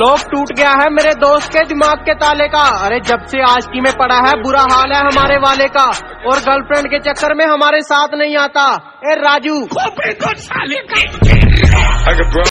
लोग टूट गया है मेरे दोस्त के दिमाग के ताले का। अरे जब से आज की में पड़ा है, बुरा हाल है हमारे वाले का। और गर्लफ्रेंड के चक्कर में हमारे साथ नहीं आता। ए, राजू।